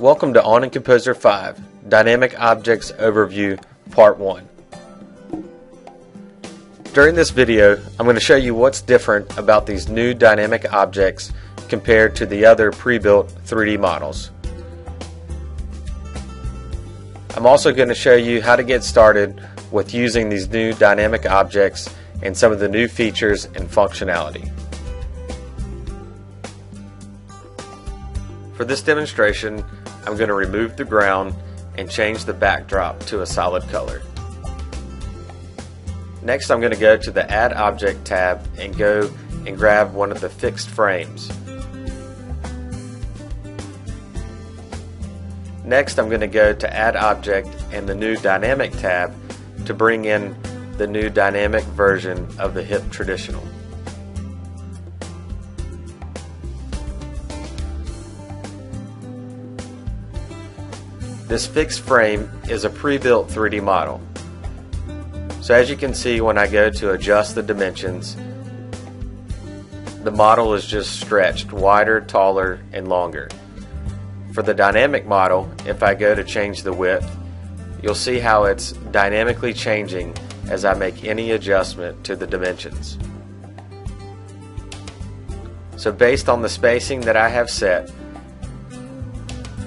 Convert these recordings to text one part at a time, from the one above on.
Welcome to Awning Composer 5 Dynamic Objects Overview Part 1. During this video, I'm going to show you what's different about these new dynamic objects compared to the other pre-built 3D models. I'm also going to show you how to get started with using these new dynamic objects and some of the new features and functionality. For this demonstration, I'm going to remove the ground and change the backdrop to a solid color. Next I'm going to go to the Add Object tab and go and grab one of the fixed frames. Next I'm going to go to Add Object and the new Dynamic tab to bring in the new dynamic version of the hip traditional. This fixed frame is a pre-built 3D model. So as you can see when I go to adjust the dimensions, the model is just stretched wider, taller, and longer. For the dynamic model, if I go to change the width, you'll see how it's dynamically changing as I make any adjustment to the dimensions. So based on the spacing that I have set,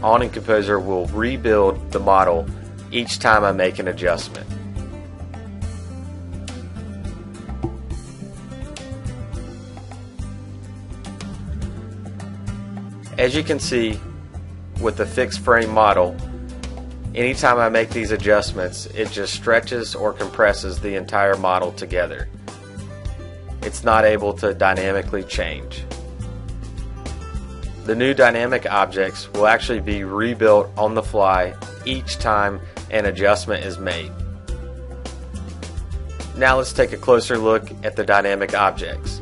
Awning Composer will rebuild the model each time I make an adjustment. As you can see with the fixed frame model, anytime I make these adjustments, it just stretches or compresses the entire model together. It's not able to dynamically change. The new dynamic objects will actually be rebuilt on the fly each time an adjustment is made. Now let's take a closer look at the dynamic objects.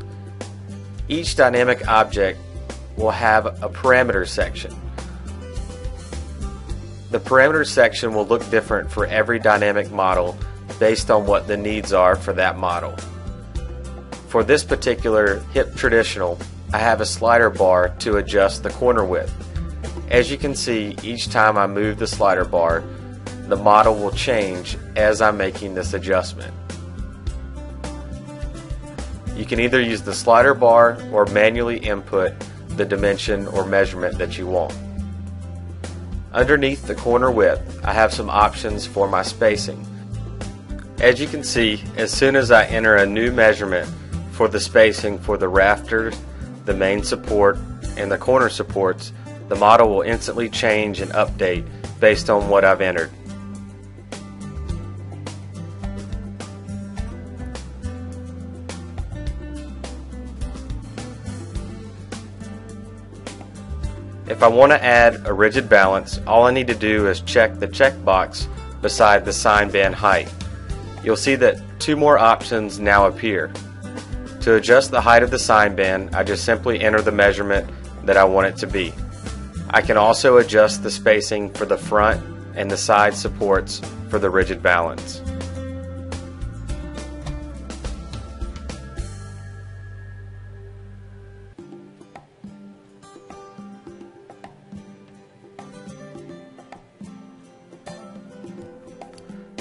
Each dynamic object will have a parameter section. The parameter section will look different for every dynamic model based on what the needs are for that model. For this particular hip traditional, I have a slider bar to adjust the corner width. As you can see, each time I move the slider bar, the model will change as I'm making this adjustment. You can either use the slider bar or manually input the dimension or measurement that you want. Underneath the corner width, I have some options for my spacing. As you can see, as soon as I enter a new measurement for the spacing for the rafters the main support, and the corner supports, the model will instantly change and update based on what I've entered. If I want to add a rigid valance, all I need to do is check the checkbox beside the sign band height. You'll see that two more options now appear. To adjust the height of the sign band, I just simply enter the measurement that I want it to be. I can also adjust the spacing for the front and the side supports for the rigid valance.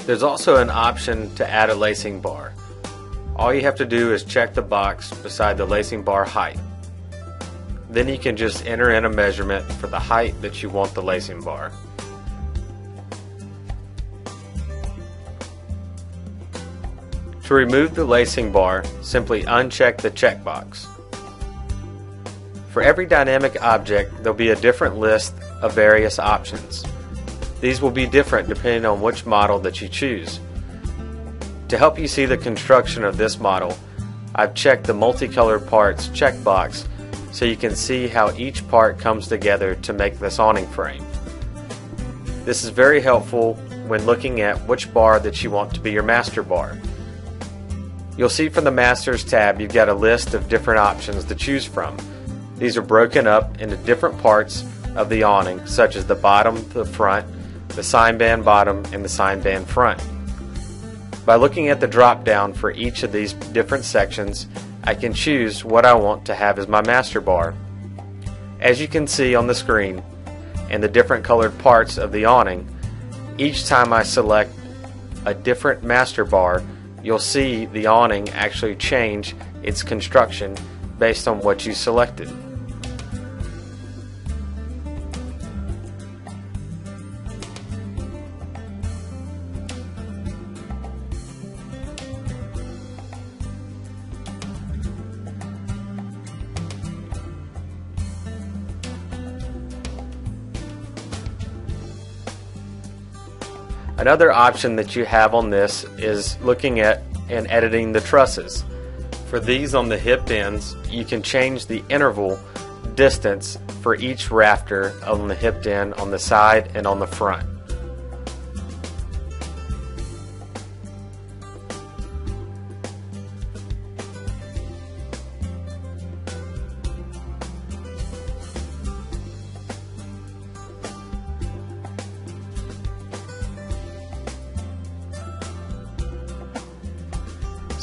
There's also an option to add a lacing bar. All you have to do is check the box beside the lacing bar height. Then you can just enter in a measurement for the height that you want the lacing bar. To remove the lacing bar, simply uncheck the checkbox. For every dynamic object, there'll be a different list of various options. These will be different depending on which model that you choose. To help you see the construction of this model, I've checked the multicolored parts checkbox so you can see how each part comes together to make this awning frame. This is very helpful when looking at which bar that you want to be your master bar. You'll see from the Masters tab you've got a list of different options to choose from. These are broken up into different parts of the awning such as the bottom, the front, the sign band bottom, and the sign band front. By looking at the drop down for each of these different sections, I can choose what I want to have as my master bar. As you can see on the screen, and the different colored parts of the awning, each time I select a different master bar, you'll see the awning actually change its construction based on what you selected. Another option that you have on this is looking at and editing the trusses. For these on the hip ends, you can change the interval distance for each rafter on the hip end on the side and on the front.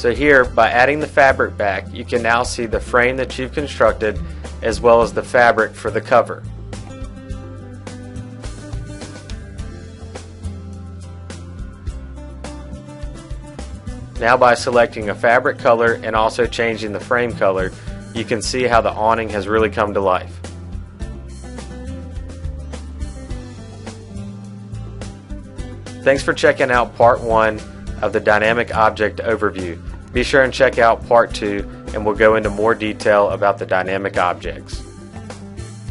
So here, by adding the fabric back, you can now see the frame that you've constructed as well as the fabric for the cover. Now by selecting a fabric color and also changing the frame color, you can see how the awning has really come to life. Thanks for checking out part one of the dynamic object overview. Be sure and check out part two and we'll go into more detail about the dynamic objects.